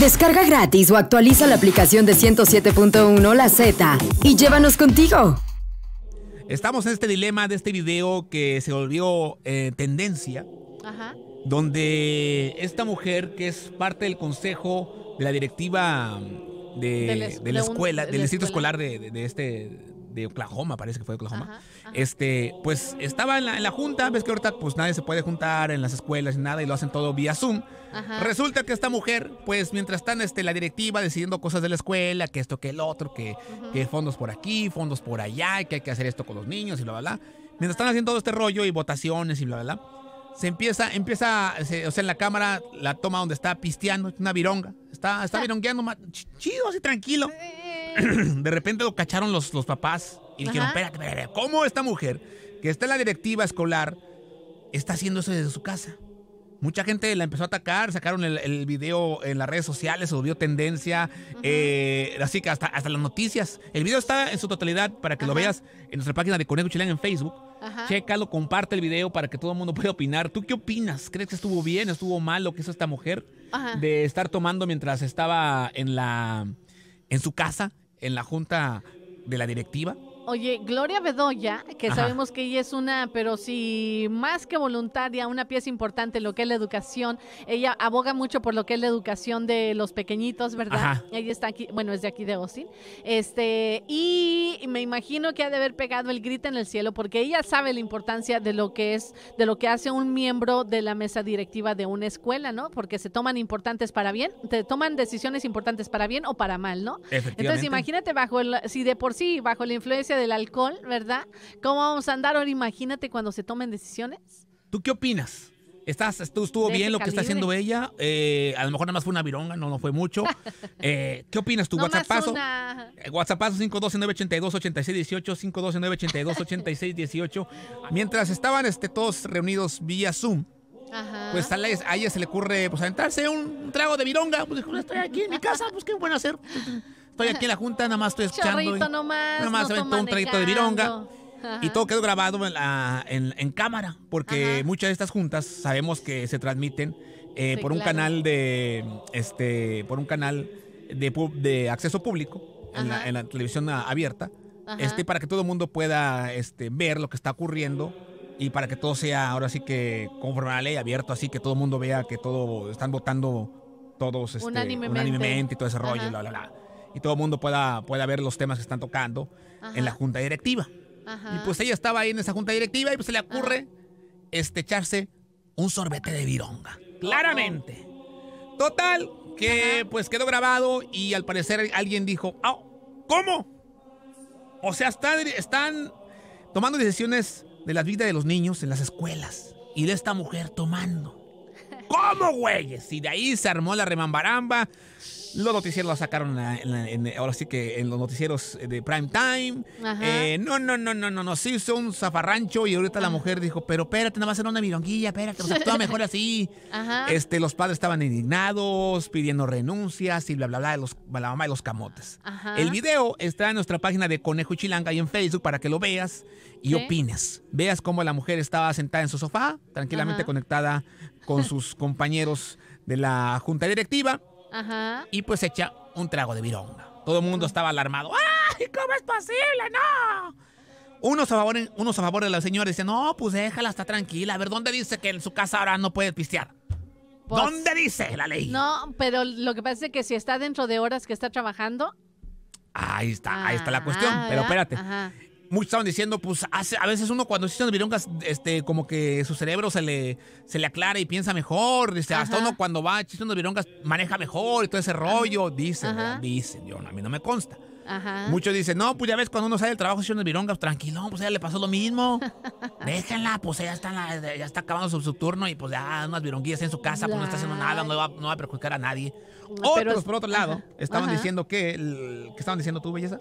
Descarga gratis o actualiza la aplicación de 107.1 La Z y llévanos contigo. Estamos en este dilema de este video que se volvió eh, tendencia, Ajá. donde esta mujer, que es parte del consejo de la directiva de, De la de es- la de un- escuela, de del la distrito escuela. escolar de, de- de este de Oklahoma, parece que fue de Oklahoma. Ajá, ajá. Este, pues estaba en la, en la junta, ves que ahorita pues nadie se puede juntar en las escuelas ni nada y lo hacen todo vía Zoom. Ajá. Resulta que esta mujer, pues mientras están este, la directiva decidiendo cosas de la escuela, que esto, que el otro, que, que fondos por aquí, fondos por allá, y que hay que hacer esto con los niños y bla, bla, bla. Mientras están haciendo todo este rollo y votaciones y bla, bla, bla, se empieza, empieza, se- o sea, en la cámara, la toma donde está pisteando, una vironga. Está, está virongueando chido, así tranquilo. De repente lo cacharon los, los papás y dijeron, espérate, espérate, ¿cómo esta mujer, que está en la directiva escolar, está haciendo eso desde su casa? Mucha gente la empezó a atacar, sacaron el, el video en las redes sociales, se volvió tendencia, eh, así que hasta, hasta las noticias. El video está en su totalidad para que lo veas en nuestra página de Conejo Chilán en Facebook. Ajá. Chécalo, comparte el video para que todo el mundo pueda opinar. ¿Tú qué opinas? ¿Crees que estuvo bien, estuvo mal lo que hizo esta mujer Ajá. de estar tomando mientras estaba en la en su casa, en la junta de la directiva? Oye, Gloria Bedoya, que Ajá. sabemos que ella es una, pero sí, más que voluntaria, una pieza importante en lo que es la educación. Ella aboga mucho por lo que es la educación de los pequeñitos, ¿verdad? Ajá. Ella está aquí, bueno, es de aquí de Austin. Este, y me imagino que ha de haber pegado el grito en el cielo porque ella sabe la importancia de lo que es, de lo que hace un miembro de la mesa directiva de una escuela, ¿no? Porque se toman importantes para bien, te toman decisiones importantes para bien o para mal, ¿no? Efectivamente. Entonces, imagínate bajo el, si de por sí bajo la influencia del alcohol, ¿verdad? ¿Cómo vamos a andar ahora? Imagínate cuando se tomen decisiones. ¿Tú qué opinas? ¿Estás, estu- ¿Estuvo De bien lo que está haciendo ella? Eh, a lo mejor nada más fue una vironga, no, no fue mucho. Eh, ¿Qué opinas tu No WhatsAppazo? una- WhatsAppazo 512-982-8618, 512-982-8618. Mientras estaban este, todos reunidos vía Zoom, Ajá. pues a, la- a ella se le ocurre pues aventarse un trago de vironga. Pues estoy aquí en mi casa, pues qué bueno hacer. Estoy aquí en la junta, nada más estoy escuchando. Chorrito y- nomás. nada más se aventó un traguito de vironga. Ajá. Y todo quedó grabado en, la- en- en cámara, porque Ajá. muchas de estas juntas sabemos que se transmiten eh, Sí, por un claro. canal de este por un canal de, de acceso público en la, Ajá. en la televisión abierta, Ajá. este para que todo el mundo pueda este, ver lo que está ocurriendo y para que todo sea ahora sí que conforme a la ley abierto, así que todo el mundo vea que todo están votando todos este, Unánimemente. unánimemente y todo ese rollo, bla, bla, bla. Y todo el mundo pueda, pueda ver los temas que están tocando en la junta directiva. Ajá. Y pues ella estaba ahí en esa junta directiva y pues se le ocurre este, echarse un sorbete de vironga. Claramente. Total, que pues quedó grabado y al parecer alguien dijo, "Ah, ¿cómo? O sea, están, están tomando decisiones de la vida de los niños en las escuelas y de esta mujer tomando. ¿Cómo, güeyes? Y de ahí se armó la remambaramba. Los noticieros la sacaron en la- en en- ahora sí que en los noticieros de prime time. Ajá. Eh, no, no, no, no, no, no. Se hizo un zafarrancho y ahorita la mujer dijo, pero espérate, nada va a ser una vironguilla, espérate, o sea, actúa mejor así. Ajá. Este, los padres estaban indignados, pidiendo renuncias y bla, bla, bla, de los, la mamá de los camotes. Ajá. El video está en nuestra página de Conejo Chilanga y en Facebook para que lo veas y Sí. opines. Veas cómo la mujer estaba sentada en su sofá, tranquilamente conectada con sus compañeros de la junta directiva Ajá. y pues echa un trago de vironga. Todo el mundo estaba alarmado. ¡Ay, cómo es posible! ¡No! Unos a favor, unos a favor de la señora dicen, no, pues déjala, está tranquila. A ver, ¿dónde dice que en su casa ahora no puede pistear? Pues, ¿Dónde dice la ley? No, pero lo que pasa es que si está dentro de horas que está trabajando. Ahí está, ahí está la Ah, cuestión. Pero ¿verdad? espérate. Ajá. Muchos estaban diciendo, pues hace- a veces uno cuando existen virongas, este, como que su cerebro se le, se le aclara y piensa mejor. Dice, hasta uno cuando va existiendo virongas maneja mejor y todo ese rollo. Dicen, dicen, yo, a mí no me consta. Ajá. Muchos dicen, no, pues ya ves, cuando uno sale del trabajo haciendo virongas, tranquilo, pues a ella le pasó lo mismo. Déjenla, pues ella está, en la- ya está acabando su, turno y pues ya unas vironguillas en su casa, pues no está haciendo nada, no va, no va a perjudicar a nadie. Otros, por otro lado, ajá, estaban ajá. diciendo que, el- ¿qué estaban diciendo tú, belleza?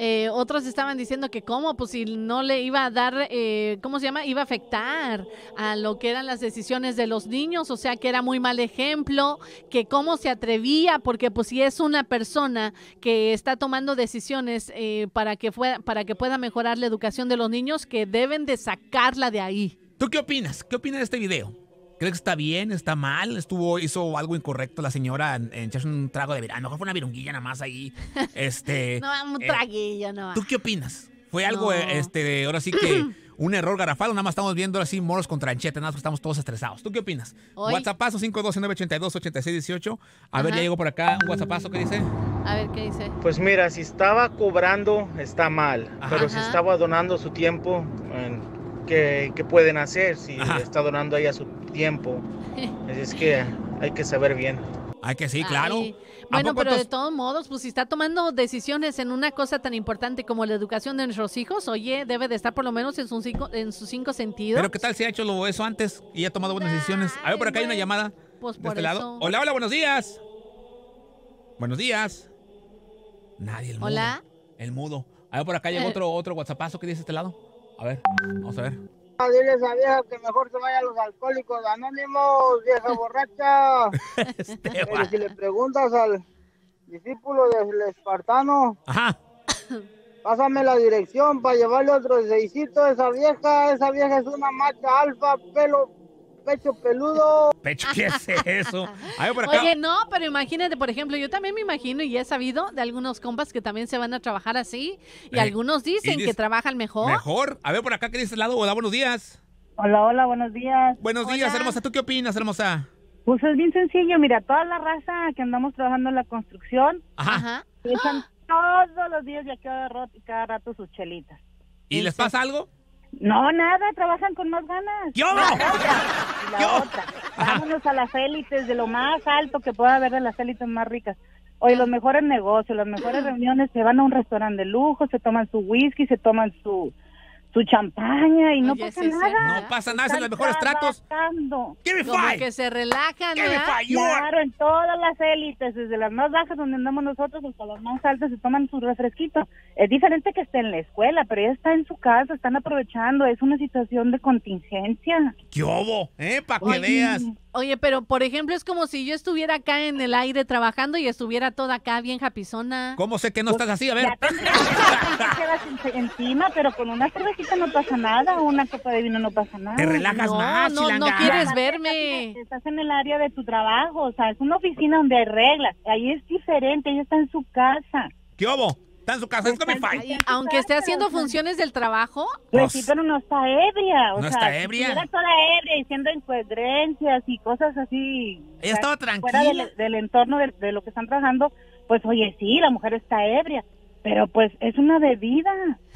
Eh, otros estaban diciendo que cómo, pues si no le iba a dar, eh, ¿cómo se llama? Iba a afectar a lo que eran las decisiones de los niños, o sea que era muy mal ejemplo, que cómo se atrevía, porque pues si es una persona que está tomando decisiones eh, para, que fue, para que pueda mejorar la educación de los niños, que deben de sacarla de ahí. ¿Tú qué opinas? ¿Qué opinas de este video? ¿Crees que está bien? ¿Está mal? ¿Estuvo, hizo algo incorrecto la señora en, en echarse un trago de verano? Mejor fue una virunguilla nada más ahí. Este, No, un eh, traguillo, no. ¿Tú qué opinas? ¿Fue algo, No. eh, este, ahora sí que un error garrafal? Nada más estamos viendo ahora sí moros con tranchete, nada más que estamos todos estresados. ¿Tú qué opinas? Hoy- WhatsAppazo 512-982-8618. A ver, Ajá. ya llegó por acá un WhatsAppazo que dice. A ver qué dice. Pues mira, si estaba cobrando, está mal. Ajá. Pero si estaba donando su tiempo, eh, ¿qué, qué pueden hacer si Ajá. está donando ella su tiempo? Es que hay que saber bien. Ay, que sí, claro. Ay, ¿A Bueno, pero de todos modos, pues si está tomando decisiones en una cosa tan importante como la educación de nuestros hijos, oye, debe de estar por lo menos en sus cinco, en sus cinco sentidos. Pero ¿qué tal si ha hecho eso antes y ha tomado buenas decisiones? A ver, por acá hay una llamada Pues de por este lado. Hola, hola, buenos días. Buenos días. Nadie, el mudo. Hola. El mudo. A ver, por acá llegó Eh. otro, otro WhatsAppazo que dice este lado. A ver, vamos a ver. Dile a esa vieja que mejor se vaya a los alcohólicos anónimos, vieja borracha. Este Pero va. si le preguntas al discípulo del espartano, Ajá. pásame la dirección para llevarle otro seisito a esa vieja. Esa vieja es una macha alfa, pelo, pecho peludo. Pecho, ¿qué es eso? A ver, por acá. Oye, no, pero imagínate, por ejemplo, yo también me imagino y he sabido de algunos compas que también se van a trabajar así y Eh, algunos dicen y dice- que trabajan mejor. Mejor. A ver, por acá, ¿qué dice este lado? Hola, buenos días. Hola, hola, buenos días. Buenos Hola. días, hermosa. ¿Tú qué opinas, hermosa? Pues es bien sencillo, mira, toda la raza que andamos trabajando en la construcción, Ajá. Echan todos los días y a cada rato, cada rato sus chelitas. ¿Y les pasa algo? No, nada, trabajan con más ganas. ¡Yo! La Yo. otra, vámonos a las élites, de lo más alto que pueda haber de las élites más ricas. Oye, los mejores negocios, las mejores reuniones, se van a un restaurante de lujo, se toman su whisky, se toman su su champaña y no Oye, pasa nada. No pasa nada, son los Están mejores tratos. ¡Give me Como five! que se relajan, ¡Give me five! Claro, en todas las élites, desde las más bajas donde andamos nosotros hasta las más altas, se toman su refresquito. Es diferente que esté en la escuela, pero ella está en su casa, están aprovechando, es una situación de contingencia. ¿Qué hubo? ¿Eh? Para que Oye, veas. Oye, pero por ejemplo, es como si yo estuviera acá en el aire trabajando y estuviera toda acá bien japizona. ¿Cómo sé que no estás así? A ver. Ya quedas en- encima, pero con una cervecita no pasa nada, una copa de vino no pasa nada. Te relajas No, más, no, no chilanga. quieres Aparte, verme. Estás, en el área de tu trabajo, o sea, es una oficina donde hay reglas. Ahí es diferente, ella está en su casa. ¿Qué hubo? Está en su casa. Es. Ay, aunque esté haciendo funciones del trabajo, Pues Pues, sí, pero no está ebria. O ¿no sea, está si ebria? estuviera toda ebria diciendo incoherencias y cosas así. Ella estaba Fuera tranquila. del, del entorno de, de lo que están trabajando, pues oye, sí, la mujer está ebria. Pero pues es una bebida.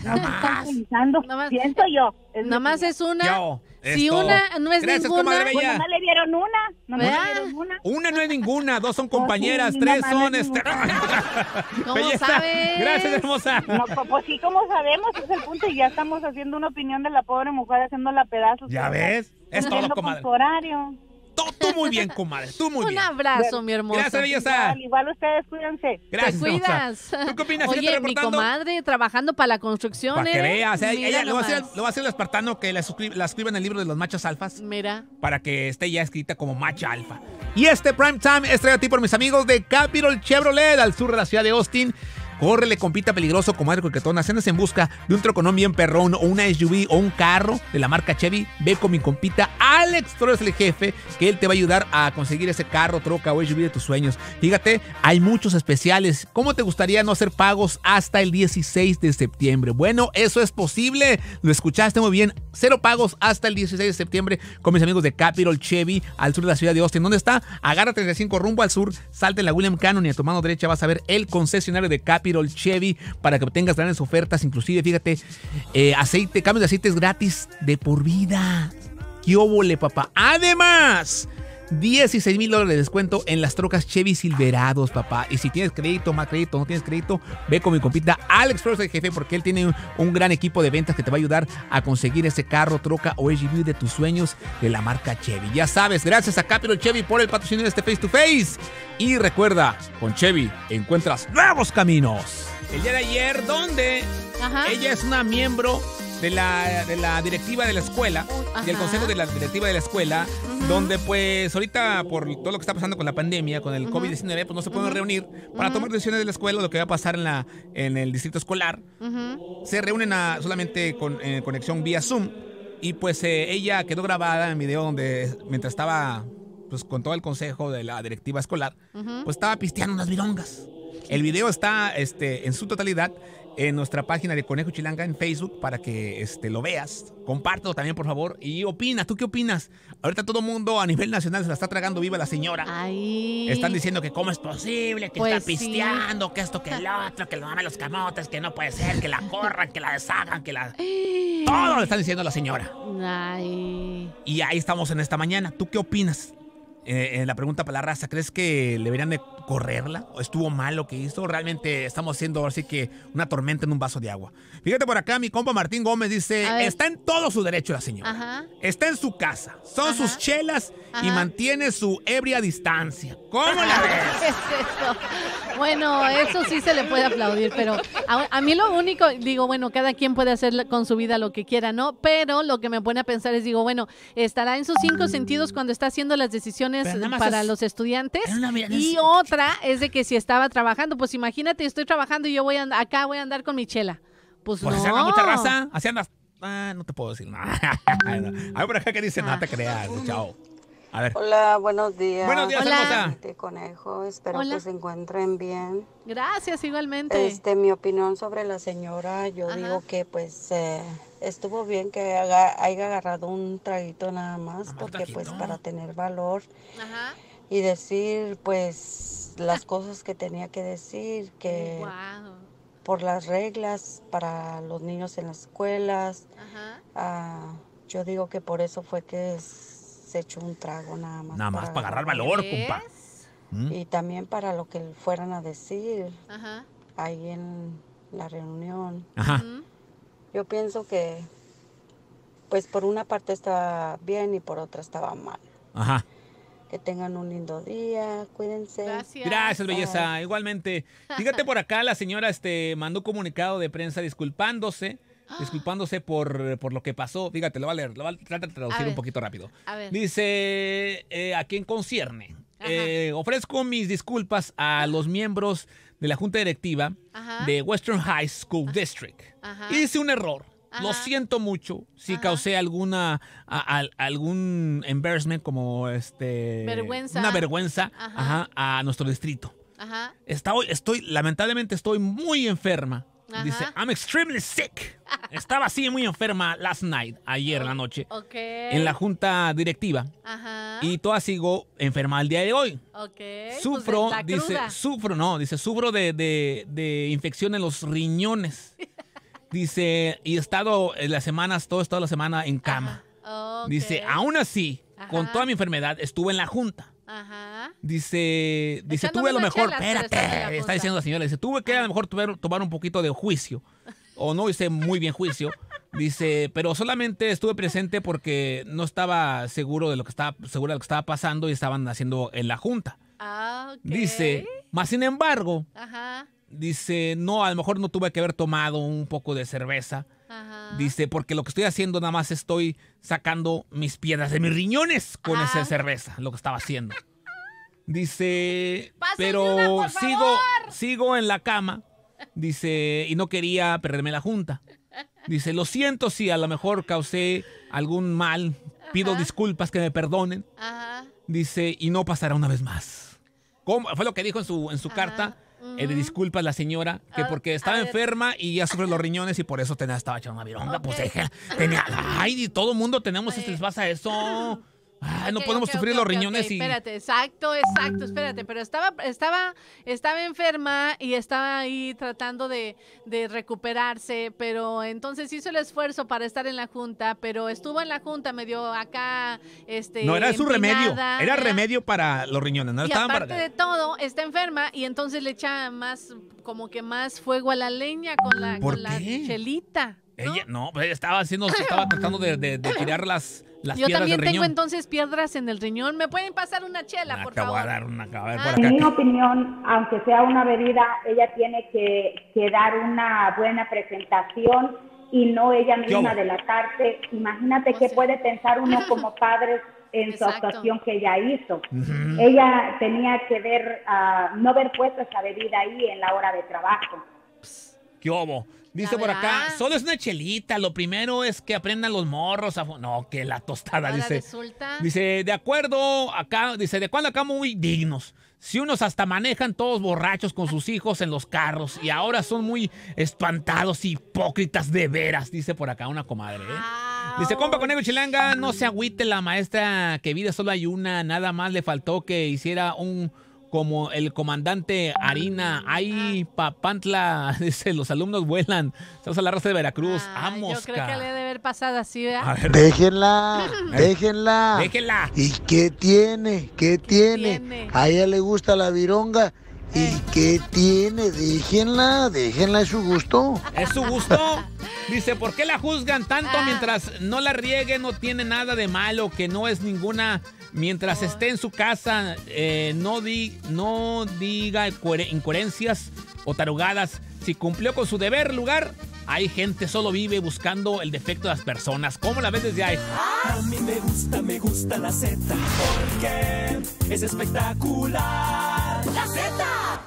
No están pensando. Nomás- Pienso yo. Es nomás es una. Yo, es si todo. una no es Gracias, ninguna, Pues nomás le dieron una. Nomás ¿Verdad? le dieron una. Una no es ninguna, dos son compañeras, sí, tres son no es este. ¿Cómo sabes? Gracias, hermosa. No, pues, pues sí, como sabemos, es el punto. Y ya estamos haciendo una opinión de la pobre mujer haciéndola pedazos. Ya ves, es todo, comadre. su horario. Tú, tú muy bien, comadre. Tú muy Un bien. abrazo, mi hermosa. Gracias, belleza. Igual, igual ustedes cuídense. Gracias, Te cuidas. ¿Tú qué opinas? Oye, mi comadre trabajando para la construcción, Para que ¿eh? veas, ella, Mira ella lo, va a hacer, lo va a hacer el espartano que la, la escriba en el libro de los machos alfas Mira. para que esté ya escrita como macha alfa. Y este prime time es traído a ti por mis amigos de Capitol Chevrolet al sur de la ciudad de Austin. Córrele, compita peligroso, comadre coquetona. Andas en busca de un troconón bien perrón, o una SUV, o un carro de la marca Chevy. Ve con mi compita Alex Torres, el jefe, que él te va a ayudar a conseguir ese carro, troca o SUV de tus sueños. Fíjate, hay muchos especiales. ¿Cómo te gustaría no hacer pagos hasta el 16 de septiembre? Bueno, eso es posible. Lo escuchaste muy bien. Cero pagos hasta el 16 de septiembre con mis amigos de Capitol Chevy al sur de la ciudad de Austin. ¿Dónde está? Agarra 35 rumbo al sur, salte en la William Cannon y a tu mano derecha vas a ver el concesionario de Capitol Chevy para que obtengas grandes ofertas. Inclusive, fíjate, eh, aceite, cambios de aceites gratis de por vida. ¡Qué óvole, papá! Además, 16 mil dólares de descuento en las trocas Chevy Silverados, papá. Y si tienes crédito, más crédito, no tienes crédito, ve con mi compita Alex Flores, el jefe, porque él tiene un, un gran equipo de ventas que te va a ayudar a conseguir ese carro, troca o SUV de tus sueños de la marca Chevy. Ya sabes, gracias a Capitol Chevy por el patrocinio de este Face to Face. Y recuerda, con Chevy encuentras nuevos caminos. El día de ayer, ¿dónde? Ajá. Ella es una miembro de la, de la directiva de la escuela, del Ajá. consejo de la directiva de la escuela, donde pues ahorita por todo lo que está pasando con la pandemia, con el COVID-19, pues no se pueden reunir para tomar decisiones de la escuela, lo que va a pasar en, la, en el distrito escolar. Se reúnen a- solamente con eh, conexión vía Zoom Y pues eh, ella quedó grabada en video donde mientras estaba pues con todo el consejo de la directiva escolar, pues estaba pisteando unas virongas. El video está este, en su totalidad en nuestra página de Conejo Chilanga en Facebook para que este, lo veas. Compártelo también, por favor. Y opina, ¿tú qué opinas? Ahorita todo el mundo a nivel nacional se la está tragando viva la señora. Ay. Están diciendo que cómo es posible, que Pues está sí. pisteando, que esto, que el otro, que lo mamen los camotes, que no puede ser, que la corran, que la deshagan, que la... Todo le están diciendo a la señora. Ay. Y ahí estamos en esta mañana. ¿Tú qué opinas? Eh, en la pregunta para la raza, ¿crees que deberían de correrla? ¿O estuvo mal lo que hizo? ¿Realmente estamos haciendo así que una tormenta en un vaso de agua? Fíjate por acá, mi compa Martín Gómez dice, está en todo su derecho la señora. Ajá. Está en su casa, son Ajá. sus chelas y mantiene su ebria distancia. ¿Cómo la ves? ¿Qué es eso? Bueno, eso sí se le puede aplaudir, pero a, a mí lo único, digo, bueno, cada quien puede hacer con su vida lo que quiera, ¿no? Pero lo que me pone a pensar es, digo, bueno, estará en sus cinco sentidos cuando está haciendo las decisiones Para es- los estudiantes. Una Y otra es de que si estaba trabajando, pues imagínate, estoy trabajando y yo voy a acá voy a andar con mi chela. Pues, Pues no. así anda mucha raza, así andas. Ah, no te puedo decir nada. Ver por acá que dice, no te creas, chao. A ver. Hola, buenos días. Buenos días, Hola. Este conejo, espero Hola. que se encuentren bien. Gracias, igualmente. Este, mi opinión sobre la señora, yo Ajá. digo que pues eh, estuvo bien que haga, haya agarrado un traguito nada más, porque pues para tener valor Ajá. y decir pues las cosas que tenía que decir, que por las reglas para los niños en las escuelas, Ajá. ah, yo digo que por eso fue que se echó un trago nada más. Nada más para agarrar valor, compa. ¿Mm? Y también para lo que fueran a decir Ajá. ahí en la reunión. Ajá. Yo pienso que, pues por una parte estaba bien y por otra estaba mal. Ajá. Que tengan un lindo día, cuídense. Gracias. Gracias, belleza. Igualmente. Fíjate por acá, la señora este, mandó un comunicado de prensa disculpándose. Disculpándose por, por lo que pasó. Fíjate, lo va a leer. Lo va a tratar de traducir ver. un poquito rápido. A ver. Dice, eh, a quien concierne. Eh, ofrezco mis disculpas a los miembros de la junta directiva Ajá. de Western High School District. Ajá. Hice un error. Lo siento mucho si causé alguna a- a- algún embarrassment como este Vergüenza. una vergüenza Ajá. ajá, a nuestro distrito. Ajá. Estoy, estoy, lamentablemente estoy muy enferma. Ajá. Dice, I'm extremely sick. Estaba así muy enferma last night, ayer en la noche, Ok. en la junta directiva. Ajá. Y toda sigo enferma al día de hoy. Ok. Sufro, pues, dice, sufro, no, dice, sufro de, de, de infección en los riñones. Dice, y he estado en las semanas, todo, toda la semana en cama. Ok. Dice, aún así, con Ajá. toda mi enfermedad, estuve en la junta. Ajá. Dice, dice, Echándome tuve a lo mejor, chelas, espérate, está diciendo la señora, dice, tuve que a lo mejor tuver- tomar un poquito de juicio. O no hice muy bien juicio. Dice, pero solamente estuve presente porque no estaba seguro de lo que estaba, seguro de lo que estaba pasando y estaban haciendo en la junta. Ah, ok. Dice, más sin embargo, Ajá. dice, no, a lo mejor no tuve que haber tomado un poco de cerveza. Ajá. Dice, porque lo que estoy haciendo nada más estoy sacando mis piedras de mis riñones con esa cerveza, lo que estaba haciendo. Dice, pero una, por sigo, favor. sigo en la cama. Dice, y no quería perderme la junta. Dice, lo siento si a lo mejor causé algún mal. Pido Ajá. disculpas, que me perdonen. Ajá. Dice, y no pasará una vez más. ¿Cómo? Fue lo que dijo en su, en su carta eh, de Ujú. disculpas la señora, que A- porque a estaba enferma y ya sufre los riñones y por eso tenía, estaba echando una vironga. Pues tenía, ay, y todo mundo tenemos, les pasa eso. No podemos sufrir los riñones y... Espérate, exacto, exacto, espérate, pero estaba, estaba, estaba enferma y estaba ahí tratando de, de recuperarse, pero entonces hizo el esfuerzo para estar en la junta, pero estuvo en la junta medio acá, este. No, era su remedio. Era remedio para los riñones, no Y estaban aparte para... de todo, está enferma y entonces le echa más, como que más fuego a la leña con la, ¿Por con la qué? chelita. ¿no? Ella, no, pues ella estaba haciendo, estaba tratando de, de- de tirar las, las Yo también tengo riñón. entonces piedras en el riñón. ¿Me pueden pasar una chela, por Acabo favor? de dar una, Ah. por En mi opinión, aunque sea una bebida, ella tiene que, que dar una buena presentación y no ella ¿Qué misma delatarse. Imagínate O qué sea. puede pensar uno como padres en su actuación que ella hizo. Ella tenía que ver, ah, no haber puesto esa bebida ahí en la hora de trabajo. ¿Qué hubo? Dice por acá, solo es una chelita. Lo primero es que aprendan los morros a... No, que la tostada, Ahora dice. resulta. Dice, de acuerdo, acá, dice, de cuando acá muy dignos. Si unos hasta manejan todos borrachos con sus hijos en los carros y ahora son muy espantados, hipócritas de veras, dice por acá una comadre. ¿eh? Dice, compa Conejo Chilanga, no se agüite la maestra, que vida solo hay una, nada más le faltó que hiciera un como el comandante Harina, ay, papantla, dice, los alumnos vuelan. Estamos a la raza de Veracruz. Vamos, Yo creo que le debe haber pasado así, ¿verdad? A ver. Déjenla, Eh, déjenla. Déjenla. ¿Y qué tiene? ¿Qué tiene? tiene? A ella le gusta la vironga. ¿Y qué tiene? Déjenla, déjenla, es su gusto. Es su gusto. Dice, ¿por qué la juzgan tanto mientras no la riegue? No tiene nada de malo, que no es ninguna. Mientras esté en su casa, eh, no, di, no diga incoher- incoherencias o tarugadas. Si cumplió con su deber, lugar, hay gente solo vive buscando el defecto de las personas. ¿Cómo la ves desde ahí? A mí me gusta, me gusta la Z porque es espectacular. La Z